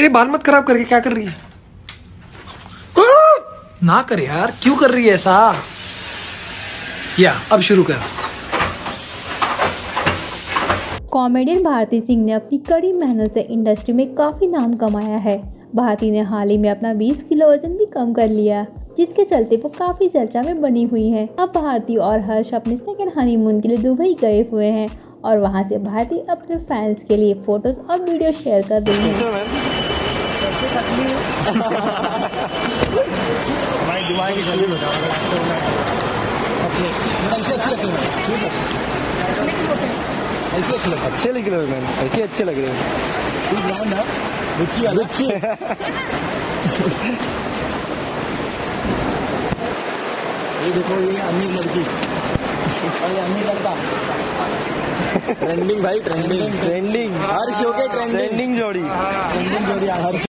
अरे बाल मत खराब करके क्या कर रही है? ना कर यार, क्यों कर रही है ऐसा? या, अब शुरू कर। कॉमेडियन भारती सिंह ने अपनी कड़ी मेहनत से इंडस्ट्री में काफ़ी नाम कमाया है। भारती ने हाल ही में अपना 20 किलो वज़न भी कम कर लिया, जिसके चलते वो काफ़ी चर्चा में बनी हुई है। अब भारती और हर्ष अपने सेकंड हनीमून के लिए दुबई गए हुए हैं और वहाँ से भारती अपने फैंस के लिए फ़ोटोज़ और वीडियो शेयर कर रही है। ऐसे अच्छे लगते अच्छे लग रहे हो मैम ऐसे अच्छे लग रहे हो हैं ब्रांड है रुचि रुचि ये देखो ये अमीर लड़की और ये अमीर लड़का ट्रेंडिंग भाई ट्रेंडिंग ट्रेंडिंग हर शो के ट्रेंडिंग जोड़ी ट्रेंडिंग जोड़ी हर